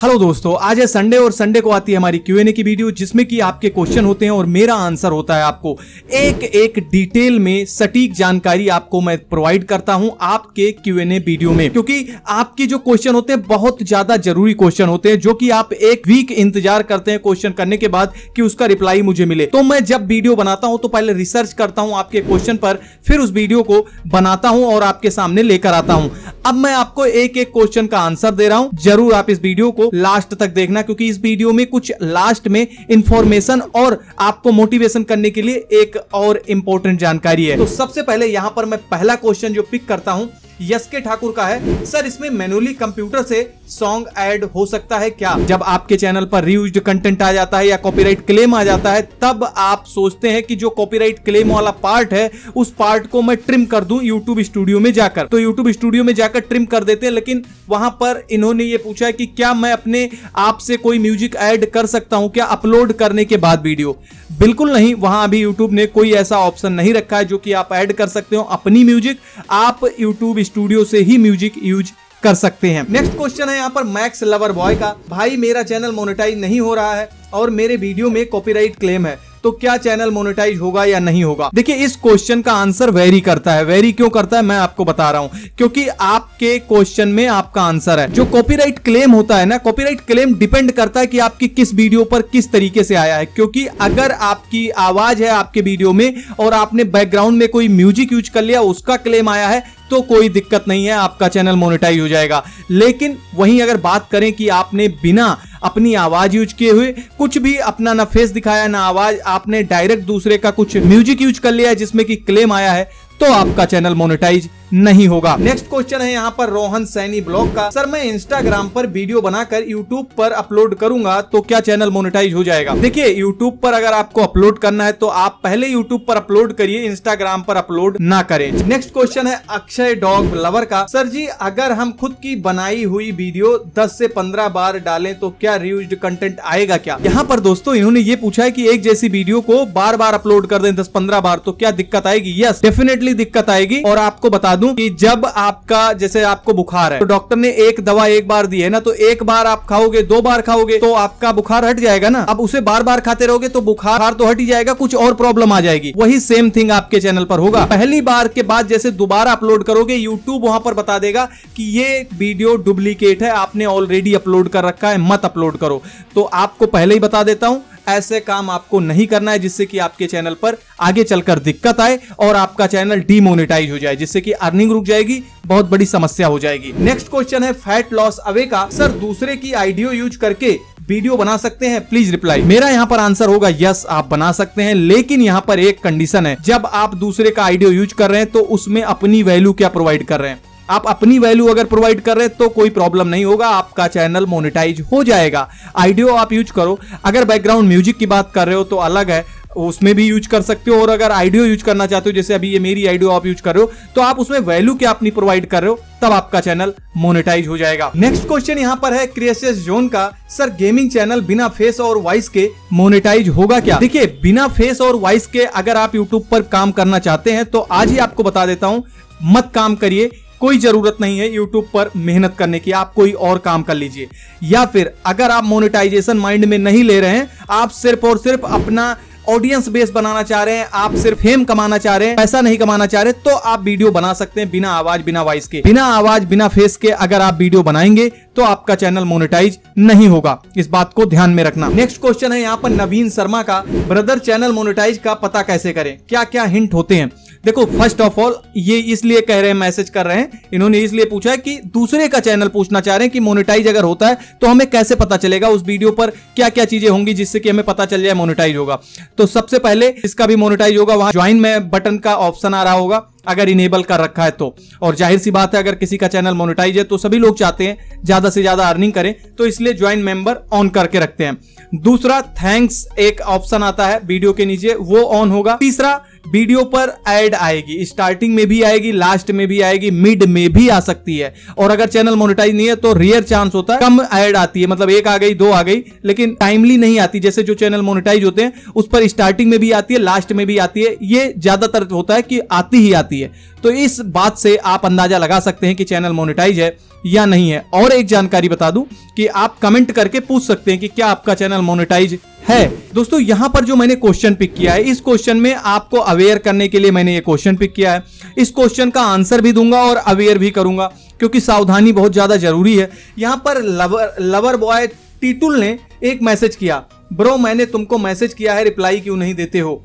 Hello दोस्तों, आज है संडे और संडे को आती है हमारी क्यूएनए की वीडियो जिसमें कि आपके क्वेश्चन होते हैं और मेरा आंसर होता है आपको। एक एक डिटेल में सटीक जानकारी आपको मैं प्रोवाइड करता हूँ आपके क्यूएनए वीडियो में। क्योंकि आपके जो क्वेश्चन होते हैं, बहुत ज़्यादा ज़रूरी क्वेश्चन होते हैं, जो कि आप एक वीक इंतज़ार करते हैं क्वेश्चन करने के बाद कि उसका रिप्लाई मुझे मिले। तो मैं जब वीडियो बनाता हूँ तो पहले रिसर्च करता हूँ आपके क्वेश्चन पर, फिर उस वीडियो को बनाता हूँ और आपके सामने लेकर आता हूँ। अब मैं आपको एक एक क्वेश्चन का आंसर दे रहा हूँ। ज़रूर आप इस वीडियो को लास्ट तक देखना, क्योंकि इस वीडियो में कुछ लास्ट में इंफॉर्मेशन और आपको मोटिवेशन करने के लिए एक और इंपॉर्टेंट जानकारी है। तो सबसे पहले यहाँ पर मैं पहला क्वेश्चन जो पिक करता हूँ यस के ठाकुर का है। सर, इसमें मैनुअली कंप्यूटर से सॉन्ग ऐड हो सकता है क्या? जब आपके चैनल पर रीयूज कंटेंट आ जाता है या कॉपीराइट क्लेम आ जाता है, तब आप सोचते हैं कि जो कॉपीराइट क्लेम वाला पार्ट है, उस पार्ट को मैं ट्रिम कर दूँ यूट्यूब स्टूडियो में जाकर। तो यूट्यूब स्टूडियो में जाकर ट्रिम कर देते हैं, लेकिन वहाँ पर इन्होंने ये पूछा है कि क्या मैं अपने आप से कोई म्यूज़िक ऐड कर सकता हूँ क्या अपलोड करने के बाद वीडियो? बिल्कुल नहीं, वहाँ अभी यूट्यूब ने कोई ऐसा ऑप्शन नहीं रखा है जो कि आप ऐड कर सकते हो अपनी म्यूज़िक। आप यूट्यूब स्टूडियो से ही म्यूज़िक यूज़ कर सकते हैं। नेक्स्ट क्वेश्चन है यहाँ पर मैक्स लवर बॉय का। भाई, मेरा चैनल मोनेटाइज नहीं हो रहा है और मेरे वीडियो में कॉपीराइट क्लेम है तो क्या चैनल मोनेटाइज होगा या नहीं होगा? देखिए, इस क्वेश्चन का आंसर वेरी करता है। वेरी क्यों करता है, मैं आपको बता रहा हूँ। क्योंकि आपके क्वेश्चन में आपका आंसर है। जो कॉपीराइट क्लेम होता है ना कॉपीराइट क्लेम डिपेंड करता है कि आपकी किस वीडियो पर किस तरीके से आया है। क्योंकि अगर आपकी आवाज़ है आपके वीडियो में और आपने बैकग्राउंड में कोई म्यूज़िक यूज़ कर लिया, उसका क्लेम आया है तो कोई दिक्कत नहीं है, आपका चैनल मोनिटाइज हो जाएगा। लेकिन वहीं अगर बात करें कि आपने बिना अपनी आवाज़ यूज़ किए हुए कुछ भी अपना ना फेस दिखाया, ना आवाज़, आपने डायरेक्ट दूसरे का कुछ म्यूज़िक यूज़ कर लिया जिसमें कि क्लेम आया है तो आपका चैनल मोनेटाइज नहीं होगा। नेक्स्ट क्वेश्चन है यहाँ पर रोहन सैनी ब्लॉग का। सर, मैं इंस्टाग्राम पर वीडियो बनाकर यूट्यूब पर अपलोड करूँगा तो क्या चैनल मोनेटाइज हो जाएगा? देखिए यूट्यूब पर अगर आपको अपलोड करना है तो आप पहले यूट्यूब पर अपलोड करिए इंस्टाग्राम पर अपलोड ना करें। नेक्स्ट क्वेश्चन है अक्षय डॉग लवर का। सर जी, अगर हम खुद की बनाई हुई वीडियो 10 से 15 बार डाले तो क्या रिव्यूज़ कंटेंट आएगा क्या? यहाँ पर दोस्तों, इन्होंने ये पूछा है कि एक जैसी वीडियो को बार बार अपलोड कर दे, दस पंद्रह बार तो क्या दिक्कत आएगी? यस डेफिनेटली दिक्कत आएगी और आपको बता दूँ कि जब आपका, जैसे आपको बुखार है तो डॉक्टर ने एक दवा एक बार दी है ना तो एक बार आप खाओगे, दो बार खाओगे तो आपका बुखार हट जाएगा ना। अब उसे बार बार खाते रहोगे तो बुखार तो हट ही जाएगा, कुछ और प्रॉब्लम आ जाएगी। वही सेम थिंग आपके चैनल पर होगा। पहली बार के बाद जैसे दोबारा अपलोड करोगे यूट्यूब वहाँ पर बता देगा कि ये वीडियो डुप्लीकेट है, आपने ऑलरेडी अपलोड कर रखा है, मत अपलोड करो। तो आपको पहले ही बता देता हूँ ऐसे काम आपको नहीं करना है जिससे कि आपके चैनल पर आगे चलकर दिक्कत आए और आपका चैनल डीमोनेटाइज हो जाए, जिससे कि अर्निंग रुक जाएगी, बहुत बड़ी समस्या हो जाएगी। नेक्स्ट क्वेश्चन है फैट लॉस अवे का। सर दूसरे की आइडियो यूज़ करके वीडियो बना सकते हैं? प्लीज़ रिप्लाई मेरा यहाँ पर आंसर होगा यस आप बना सकते हैं, लेकिन यहाँ पर एक कंडीशन है। जब आप दूसरे का आइडियो यूज़ कर रहे हैं तो उसमें अपनी वैल्यू क्या प्रोवाइड कर रहे हैं? आप अपनी वैल्यू अगर प्रोवाइड कर रहे हैं तो कोई प्रॉब्लम नहीं होगा, आपका चैनल मोनेटाइज हो जाएगा। आइडियो आप यूज़ करो। अगर बैकग्राउंड म्यूज़िक की बात कर रहे हो तो अलग है। उसमें भी यूज़ कर सकते हो, और अगर आइडियो यूज़ करना चाहते हो, जैसे अभी ये मेरी आइडियो आप यूज़ कर रहे हो तो आप उसमें वैल्यू क्या अपनी प्रोवाइड कर रहे हो, तब आपका चैनल मोनेटाइज हो जाएगा। नेक्स्ट क्वेश्चन यहाँ पर है क्रिएसियस जोन का। सर गेमिंग चैनल बिना फेस और वॉइस के मोनेटाइज होगा क्या? देखिए, बिना फेस और वॉइस के अगर आप यूट्यूब पर काम करना चाहते हैं तो आज ही आपको बता देता हूँ, मत काम करिए। कोई ज़रूरत नहीं है यूट्यूब पर मेहनत करने की, आप कोई और काम कर लीजिए। या फिर, अगर आप मोनेटाइजेशन माइंड में नहीं ले रहे हैं, आप सिर्फ़ और सिर्फ़ अपना ऑडियंस बेस बनाना चाह रहे हैं, आप सिर्फ़ फेम कमाना चाह रहे हैं, पैसा नहीं कमाना चाह रहे तो आप वीडियो बना सकते हैं बिना आवाज़, बिना वॉइस के। बिना आवाज़, बिना फेस के अगर आप वीडियो बनाएँगे तो आपका चैनल मोनेटाइज नहीं होगा। इस बात को ध्यान में रखना। नेक्स्ट क्वेश्चन है यहाँ पर नवीन शर्मा का। ब्रदर चैनल मोनेटाइज का पता कैसे करें? क्या क्या हिंट होते हैं? देखो फ़र्स्ट ऑफ़ ऑल ये इसलिए कह रहे हैं मैसेज कर रहे हैं। इन्होंने इसलिए पूछा है कि दूसरे का चैनल पूछना चाह रहे हैं कि मोनेटाइज अगर होता है तो हमें कैसे पता चलेगा उस वीडियो पर क्या क्या चीज़ें होंगी जिससे कि हमें पता चल जाए मोनेटाइज होगा? तो सबसे पहले इसका भी मोनेटाइज होगा, वहाँ ज्वाइन में बटन का ऑप्शन आ रहा होगा, अगर इनेबल कर रखा है तो। और ज़ाहिर सी बात है, अगर किसी का चैनल मोनेटाइज है तो सभी लोग चाहते हैं ज़्यादा से ज़्यादा अर्निंग करें तो इसलिए ज्वाइन मेंबर ऑन करके रखते हैं। दूसरा थैंक्स एक ऑप्शन आता है वीडियो के नीचे, वो ऑन होगा। तीसरा वीडियो पर ऐड आएगी स्टार्टिंग में भी आएगी लास्ट में भी आएगी मिड में भी आ सकती है। और अगर चैनल मोनिटाइज नहीं है तो रेयर चांस होता है कम एड आती है मतलब एक आ गई, दो आ गई, लेकिन टाइमली नहीं आती। जैसे जो चैनल मोनिटाइज होते हैं, उस पर स्टार्टिंग में भी आती है लास्ट में भी आती है, ये ज़्यादातर होता है कि आती ही आती है। तो इस बात से आप अंदाज़ा लगा सकते हैं कि चैनल मोनिटाइज है या नहीं है। और एक जानकारी बता दूँ कि आप कमेंट करके पूछ सकते हैं कि क्या आपका चैनल मोनेटाइज है। दोस्तों, यहाँ पर जो मैंने क्वेश्चन पिक किया है, इस क्वेश्चन में आपको अवेयर करने के लिए मैंने ये क्वेश्चन पिक किया है। इस क्वेश्चन का आंसर भी दूँगा और अवेयर भी करूँगा, क्योंकि सावधानी बहुत ज़्यादा ज़रूरी है। यहाँ पर लवर लवर बॉय टीटुल ने एक मैसेज किया। ब्रो मैंने तुमको मैसेज किया है रिप्लाई क्यों नहीं देते हो?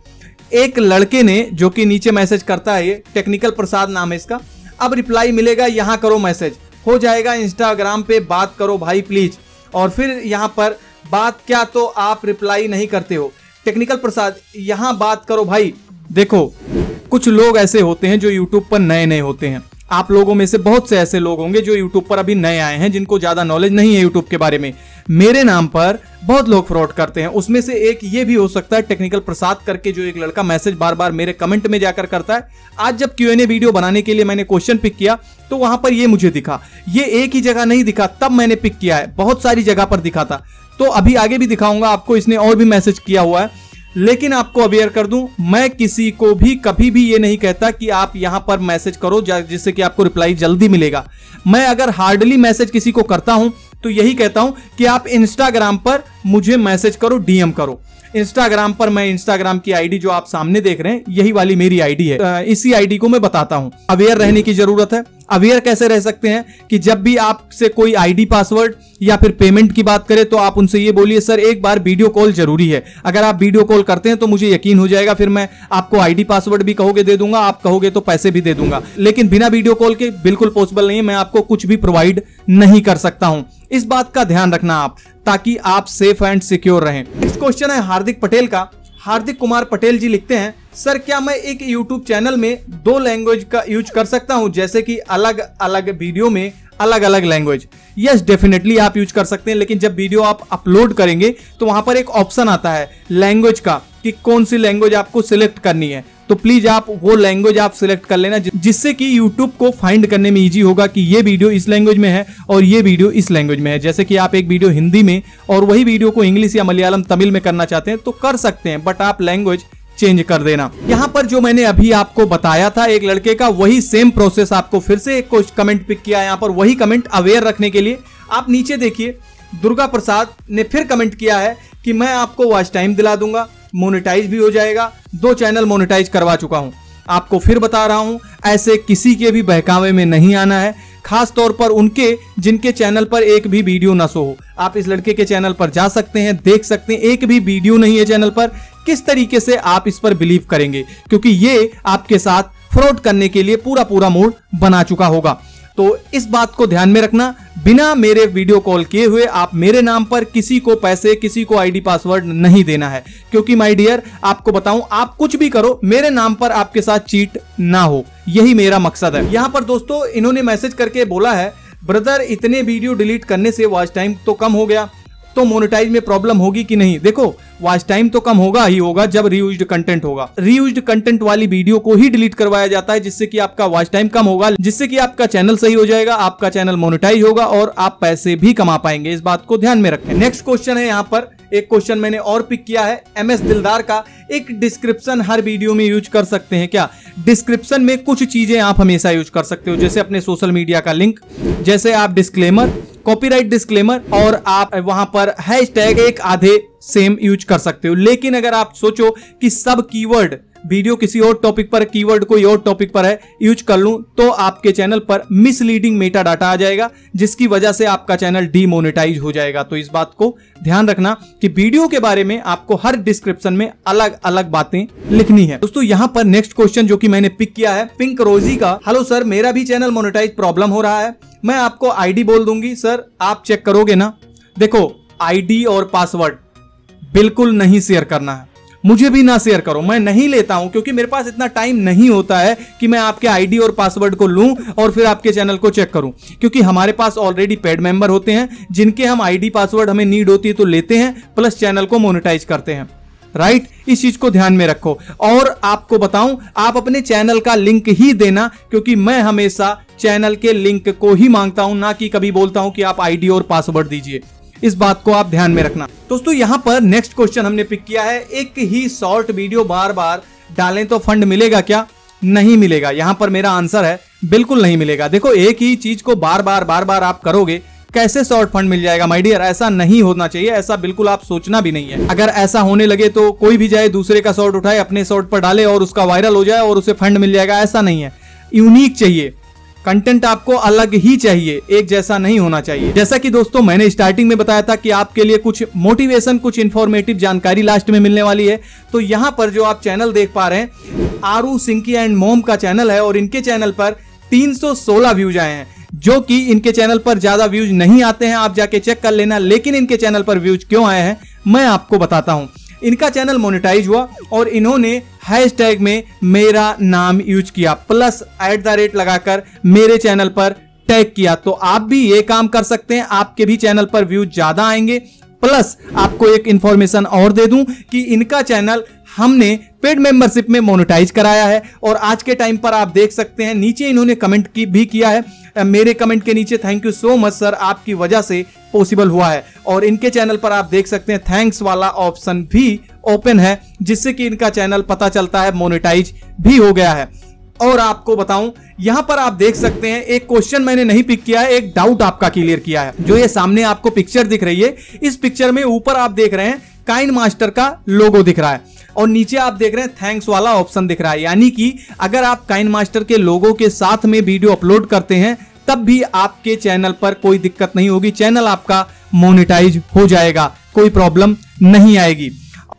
एक लड़के ने, जो कि नीचे मैसेज करता है ये टेक्निकल प्रसाद नाम है इसका, अब रिप्लाई मिलेगा, यहाँ करो मैसेज हो जाएगा इंस्टाग्राम पे, बात करो भाई प्लीज़ और फिर यहाँ पर बात क्या तो आप रिप्लाई नहीं करते हो? टेक्निकल प्रसाद, यहाँ बात करो भाई। देखो, कुछ लोग ऐसे होते हैं जो यूट्यूब पर नए नए होते हैं। आप लोगों में से बहुत से ऐसे लोग होंगे जो यूट्यूब पर अभी नए आए हैं, जिनको ज़्यादा नॉलेज नहीं है यूट्यूब के बारे में। मेरे नाम पर बहुत लोग फ्रॉड करते हैं। उसमें से एक ये भी हो सकता है टेक्निकल प्रसाद करके जो एक लड़का मैसेज बार बार मेरे कमेंट में जाकर करता है। आज जब क्यू एन ए वीडियो बनाने के लिए मैंने क्वेश्चन पिक किया तो वहाँ पर ये मुझे दिखा। ये एक ही जगह नहीं दिखा, तब मैंने पिक किया है। बहुत सारी जगह पर दिखा था। तो अभी आगे भी दिखाऊँगा आपको, इसने और भी मैसेज किया हुआ है। लेकिन आपको अवेयर कर दूँ, मैं किसी को भी कभी भी ये नहीं कहता कि आप यहाँ पर मैसेज करो जिससे कि आपको रिप्लाई जल्दी मिलेगा। मैं अगर हार्डली मैसेज किसी को करता हूँ तो यही कहता हूँ कि आप इंस्टाग्राम पर मुझे मैसेज करो, डीएम करो। इंस्टाग्राम पर मैं इंस्टाग्राम की आईडी जो आप सामने देख रहे हैं, यही वाली मेरी आईडी है। इसी आईडी को मैं बताता हूँ। अवेयर रहने की ज़रूरत है। अवेयर कैसे रह सकते हैं कि जब भी आपसे कोई आईडी पासवर्ड या फिर पेमेंट की बात करें तो आप उनसे ये बोलिए, सर, एक बार वीडियो कॉल ज़रूरी है। अगर आप वीडियो कॉल करते हैं तो मुझे यकीन हो जाएगा, फिर मैं आपको आईडी पासवर्ड भी कहोगे, दे दूँगा, आप कहोगे तो पैसे भी दे दूँगा। लेकिन बिना वीडियो कॉल के बिल्कुल पॉसिबल नहीं है, मैं आपको कुछ भी प्रोवाइड नहीं कर सकता हूँ। इस बात का ध्यान रखना आप। ताकि आप सेफ़ एंड सिक्योर रहें। नेक्स्ट क्वेश्चन है हार्दिक पटेल का। हार्दिक कुमार पटेल जी लिखते हैं सर, क्या मैं एक यूट्यूब चैनल में दो लैंग्वेज का यूज़ कर सकता हूँ? जैसे कि अलग अलग वीडियो में अलग अलग लैंग्वेज यस डेफिनेटली आप यूज़ कर सकते हैं, लेकिन जब वीडियो आप अपलोड करेंगे तो वहाँ पर एक ऑप्शन आता है लैंग्वेज का, कि कौन सी लैंग्वेज आपको सिलेक्ट करनी है। तो प्लीज़ आप वो लैंग्वेज आप सिलेक्ट कर लेना जिससे कि यूट्यूब को फाइंड करने में इजी होगा कि ये वीडियो इस लैंग्वेज में है और ये वीडियो इस लैंग्वेज में है। जैसे कि आप एक वीडियो हिंदी में और वही वीडियो को इंग्लिश या मलयालम तमिल में करना चाहते हैं तो कर सकते हैं बट आप लैंग्वेज चेंज कर देना। यहाँ पर जो मैंने अभी आपको बताया था, एक लड़के का वही सेम प्रोसेस आपको फिर से एक कमेंट पिक किया यहाँ पर, वही कमेंट अवेयर रखने के लिए। आप नीचे देखिए, दुर्गा प्रसाद ने फिर कमेंट किया है कि मैं आपको वॉच टाइम दिला दूँगा मोनेटाइज भी हो जाएगा, दो चैनल मोनेटाइज करवा चुका हूँ। आपको फिर बता रहा हूँ, ऐसे किसी के भी बहकावे में नहीं आना है, खास तौर पर उनके, जिनके चैनल पर एक भी वीडियो न सो हो। आप इस लड़के के चैनल पर जा सकते हैं, देख सकते हैं, एक भी वीडियो नहीं है चैनल पर किस तरीके से आप इस पर बिलीव करेंगे? क्योंकि ये आपके साथ फ्रॉड करने के लिए पूरा पूरा मूड बना चुका होगा। तो इस बात को ध्यान में रखना। बिना मेरे वीडियो कॉल किए हुए आप मेरे नाम पर किसी को पैसे, किसी को आईडी पासवर्ड नहीं देना है। क्योंकि माय डियर, आपको बताऊँ, आप कुछ भी करो, मेरे नाम पर आपके साथ चीट ना हो। यही मेरा मकसद है। यहाँ पर दोस्तों, इन्होंने मैसेज करके बोला है, ब्रदर, इतने वीडियो डिलीट करने से वॉच टाइम तो कम हो गया। तो मोनेटाइज में प्रॉब्लम होगी कि नहीं? देखो वॉच टाइम तो कम होगा ही होगा जब रीयूज कंटेंट होगा। रीयूज कंटेंट वाली वीडियो को ही डिलीट करवाया जाता है, जिससे कि आपका वॉच टाइम कम होगा, जिससे कि आपका चैनल सही हो जाएगा, आपका चैनल मोनेटाइज होगा और आप पैसे भी कमा पाएँगे। इस बात को ध्यान में रखें। नेक्स्ट क्वेश्चन है यहाँ पर। एक क्वेश्चन मैंने और पिक किया है एम एस दिलदार का। एक डिस्क्रिप्शन हर वीडियो में यूज़ कर सकते हैं क्या? डिस्क्रिप्शन में कुछ चीज़ें आप हमेशा यूज़ कर सकते हो, जैसे अपने सोशल मीडिया का लिंक जैसे आप डिस्क्लेमर कॉपीराइट डिस्क्लेमर और आप वहाँ पर हैशटैग एक आधे सेम यूज़ कर सकते हो। लेकिन अगर आप सोचो कि सब कीवर्ड वीडियो किसी और टॉपिक पर कीवर्ड कोई और टॉपिक पर है यूज़ कर लूँ तो आपके चैनल पर मिसलीडिंग मेटा डाटा आ जाएगा, जिसकी वजह से आपका चैनल डीमोनेटाइज हो जाएगा। तो इस बात को ध्यान रखना कि वीडियो के बारे में आपको हर डिस्क्रिप्शन में अलग अलग बातें लिखनी है। दोस्तों, यहाँ पर नेक्स्ट क्वेश्चन जो कि मैंने पिक किया है पिंक रोजी का। हेलो सर मेरा भी चैनल मोनेटाइज प्रॉब्लम हो रहा है। मैं आपको आईडी बोल दूँगी। सर आप चेक करोगे ना? देखो आईडी और पासवर्ड बिल्कुल नहीं शेयर करना है। मुझे भी ना शेयर करो। मैं नहीं लेता हूँ, क्योंकि मेरे पास इतना टाइम नहीं होता है कि मैं आपके आईडी और पासवर्ड को लूँ और फिर आपके चैनल को चेक करूँ। क्योंकि हमारे पास ऑलरेडी पेड मेंबर होते हैं, जिनके हम आईडी पासवर्ड हमें नीड होती है तो लेते हैं प्लस चैनल को मोनिटाइज करते हैं। Right right? इस चीज़ को ध्यान में रखो। और आपको बताऊँ, आप अपने चैनल का लिंक ही देना, क्योंकि मैं हमेशा चैनल के लिंक को ही माँगता हूँ, ना कि कभी बोलता हूँ कि आप आईडी और पासवर्ड दीजिए। इस बात को आप ध्यान में रखना। दोस्तों, यहाँ पर नेक्स्ट क्वेश्चन हमने पिक किया है। एक ही शॉर्ट वीडियो बार बार डालें तो फंड मिलेगा क्या? नहीं मिलेगा। यहाँ पर मेरा आंसर है, बिल्कुल नहीं मिलेगा। देखो, एक ही चीज़ को बार बार बार बार आप करोगे, कैसे शॉर्ट फंड मिल जाएगा? माय डियर ऐसा नहीं होना चाहिए, ऐसा बिल्कुल आप सोचना भी नहीं है। अगर ऐसा होने लगे तो कोई भी जाए, दूसरे का शॉर्ट उठाए, अपने शॉर्ट पर डाले और उसका वायरल हो जाए और उसे फंड मिल जाएगा, ऐसा नहीं है। यूनिक चाहिए। कंटेंट आपको अलग ही चाहिए, एक जैसा नहीं होना चाहिए। जैसा कि दोस्तों, मैंने स्टार्टिंग में बताया था कि आपके लिए कुछ मोटिवेशन कुछ इन्फॉर्मेटिव जानकारी लास्ट में मिलने वाली है। तो यहाँ पर जो आप चैनल देख पा रहे हैं, आरू सिंकी एंड मोम का चैनल है और इनके चैनल पर 316 व्यूज़ आए हैं, जो कि इनके चैनल पर ज़्यादा व्यूज़ नहीं आते हैं। आप जाके चेक कर लेना, लेकिन इनके चैनल पर व्यूज़ क्यों आए हैं, मैं आपको बताता हूँ। इनका चैनल मोनेटाइज हुआ और इन्होंने हैशटैग में मेरा नाम यूज़ किया, प्लस एट द रेट लगाकर मेरे चैनल पर टैग किया। तो आप भी ये काम कर सकते हैं, आपके भी चैनल पर व्यूज़ ज़्यादा आएँगे, प्लस आपको एक इंफॉर्मेशन और दे दूँ कि इनका चैनल हमने पेड मेंबरशिप में मोनेटाइज कराया है और आज के टाइम पर आप देख सकते हैं, नीचे इन्होंने कमेंट की, भी किया है। मेरे कमेंट के नीचे thank you so much sir आपकी वजह से पॉसिबल हुआ है। और इनके चैनल पर आप देख सकते हैं थैंक्स वाला ऑप्शन भी ओपन है, जिससे कि इनका चैनल पता चलता है मोनेटाइज भी हो गया है। और आपको बताऊँ, यहाँ पर आप देख सकते हैं, एक क्वेश्चन मैंने नहीं पिक किया है एक डाउट आपका क्लियर किया है। जो ये सामने आपको पिक्चर दिख रही है, इस पिक्चर में ऊपर आप देख रहे हैं काइन मास्टर का लोगो दिख रहा है। और नीचे आप देख रहे हैं थैंक्स वाला ऑप्शन दिख रहा है। यानी कि अगर आप काइन मास्टर के लोगों के साथ में वीडियो अपलोड करते हैं, तब भी आपके चैनल पर कोई दिक्कत नहीं होगी। चैनल आपका मोनिटाइज हो जाएगा, कोई प्रॉब्लम नहीं आएगी।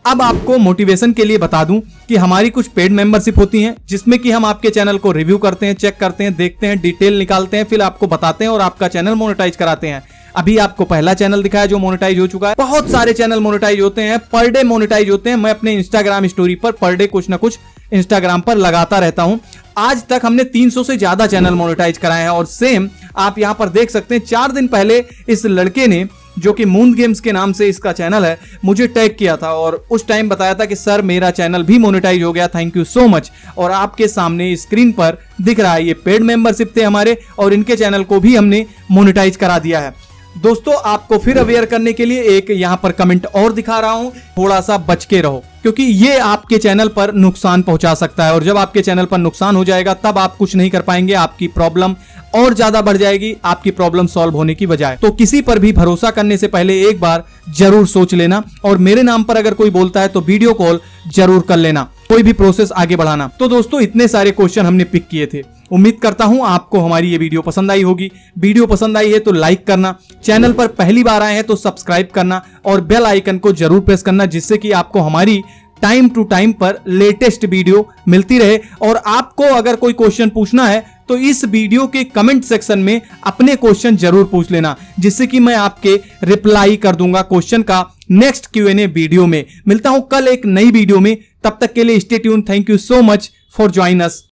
अब आपको मोटिवेशन के लिए बता दूँ कि हमारी कुछ पेड मेंबरशिप होती हैं, जिसमें कि हम आपके चैनल को रिव्यू करते हैं चेक करते हैं, देखते हैं डिटेल निकालते हैं, फिर आपको बताते हैं और आपका चैनल मोनेटाइज कराते हैं। अभी आपको पहला चैनल दिखाया जो मोनेटाइज हो चुका है। बहुत सारे चैनल मोनेटाइज होते हैं पर डे मोनेटाइज होते हैं। मैं अपने इंस्टाग्राम स्टोरी पर पर डे कुछ ना कुछ इंस्टाग्राम पर लगाता रहता हूँ। आज तक हमने 300 से ज़्यादा चैनल मोनेटाइज कराए हैं और सेम आप यहाँ पर देख सकते हैं, चार दिन पहले इस लड़के ने, जो कि मून गेम्स के नाम से इसका चैनल है, मुझे टैग किया था और उस टाइम बताया था कि, सर, मेरा चैनल भी मोनेटाइज हो गया थैंक यू सो मच और आपके सामने स्क्रीन पर दिख रहा है, ये पेड मेंबरशिप थे हमारे और इनके चैनल को भी हमने मोनेटाइज करा दिया है। दोस्तों, आपको फिर अवेयर करने के लिए एक यहाँ पर कमेंट और दिखा रहा हूँ। थोड़ा सा बच के रहो। क्योंकि ये आपके चैनल पर नुकसान पहुँचा सकता है और जब आपके चैनल पर नुकसान हो जाएगा, तब आप कुछ नहीं कर पाएँगे, आपकी प्रॉब्लम और ज़्यादा बढ़ जाएगी, आपकी प्रॉब्लम सॉल्व होने की बजाय। तो किसी पर भी भरोसा करने से पहले एक बार ज़रूर सोच लेना और मेरे नाम पर अगर कोई बोलता है तो वीडियो कॉल ज़रूर कर लेना, कोई भी प्रोसेस आगे बढ़ाना। तो दोस्तों, इतने सारे क्वेश्चन हमने पिक किए थे। उम्मीद करता हूँ आपको हमारी ये वीडियो पसंद आई होगी। वीडियो पसंद आई है तो लाइक करना, चैनल पर पहली बार आए हैं तो सब्सक्राइब करना और बेल आइकन को ज़रूर प्रेस करना, जिससे कि आपको हमारी टाइम टू टाइम पर लेटेस्ट वीडियो मिलती रहे। और आपको अगर कोई क्वेश्चन पूछना है तो इस वीडियो के कमेंट सेक्शन में अपने क्वेश्चन ज़रूर पूछ लेना, जिससे कि मैं आपके रिप्लाई कर दूँगा क्वेश्चन का next Q n A video में। मिलता हूँ कल एक नई वीडियो में। तब तक के लिए stay tuned thank you so much for join us